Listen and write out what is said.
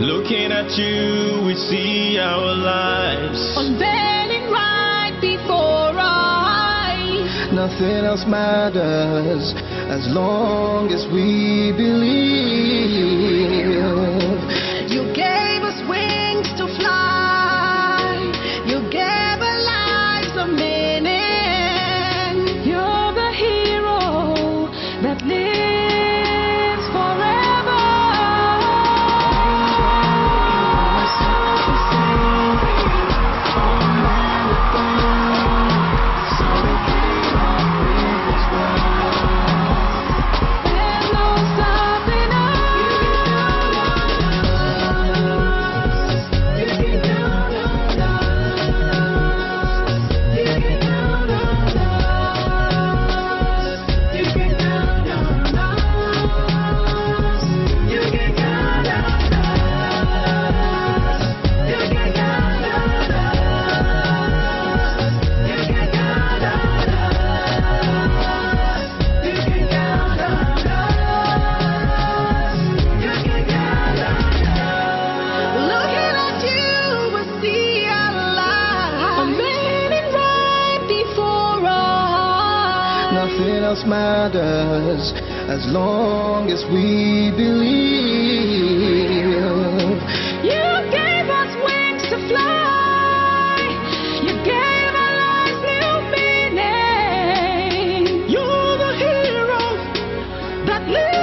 Looking at you, we see our lives unveiling right before our eyes. Nothing else matters as long as we believe. nothing else matters as long as we believe. You gave us wings to fly. You gave our lives new meaning. You're the hero that lives.